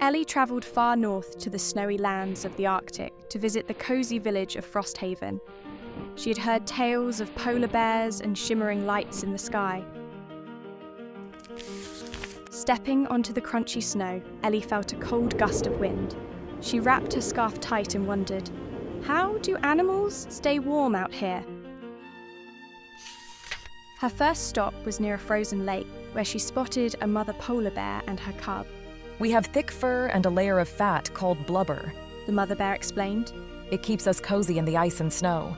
Ellie travelled far north to the snowy lands of the Arctic to visit the cosy village of Frosthaven. She had heard tales of polar bears and shimmering lights in the sky. Stepping onto the crunchy snow, Ellie felt a cold gust of wind. She wrapped her scarf tight and wondered, how do animals stay warm out here? Her first stop was near a frozen lake, where she spotted a mother polar bear and her cub. We have thick fur and a layer of fat called blubber. The mother bear explained. It keeps us cozy in the ice and snow.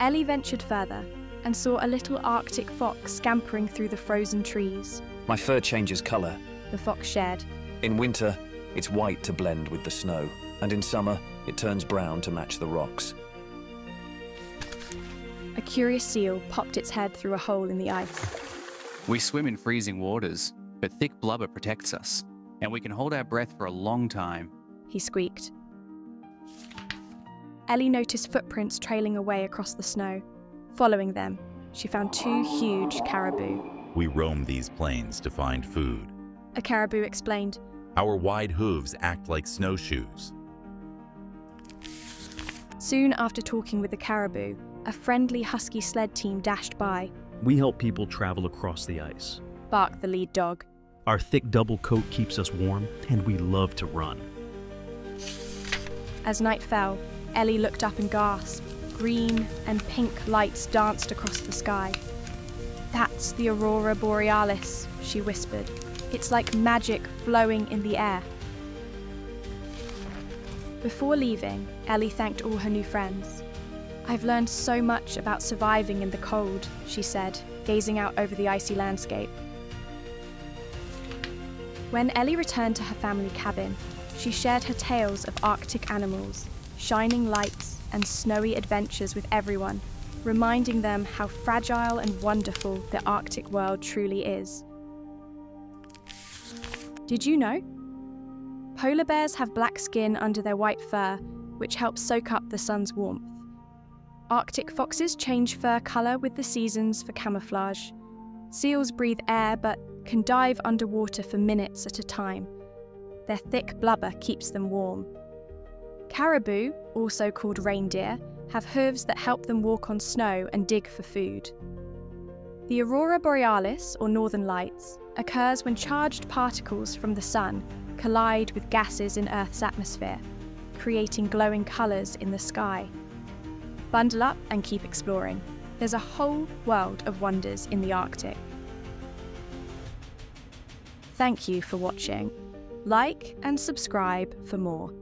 Ellie ventured further and saw a little Arctic fox scampering through the frozen trees. My fur changes colour. The fox shared. In winter, it's white to blend with the snow, and in summer, it turns brown to match the rocks. A curious seal popped its head through a hole in the ice. We swim in freezing waters, but thick blubber protects us, and we can hold our breath for a long time. He squeaked. Ellie noticed footprints trailing away across the snow. Following them, she found two huge caribou. We roam these plains to find food. A caribou explained. Our wide hooves act like snowshoes. Soon after talking with the caribou, a friendly husky sled team dashed by. We help people travel across the ice. Barked the lead dog. Our thick double coat keeps us warm, and we love to run. As night fell, Ellie looked up and gasped. Green and pink lights danced across the sky. That's the aurora borealis, she whispered. It's like magic flowing in the air. Before leaving, Ellie thanked all her new friends. I've learned so much about surviving in the cold, she said, gazing out over the icy landscape. When Ellie returned to her family cabin, she shared her tales of Arctic animals, shining lights, and snowy adventures with everyone, reminding them how fragile and wonderful the Arctic world truly is. Did you know? Polar bears have black skin under their white fur, which helps soak up the sun's warmth. Arctic foxes change fur colour with the seasons for camouflage. Seals breathe air but can dive underwater for minutes at a time. Their thick blubber keeps them warm. Caribou, also called reindeer, have hooves that help them walk on snow and dig for food. The aurora borealis, or northern lights, occurs when charged particles from the sun collide with gases in Earth's atmosphere, creating glowing colours in the sky. Bundle up and keep exploring. There's a whole world of wonders in the Arctic. Thank you for watching. Like and subscribe for more.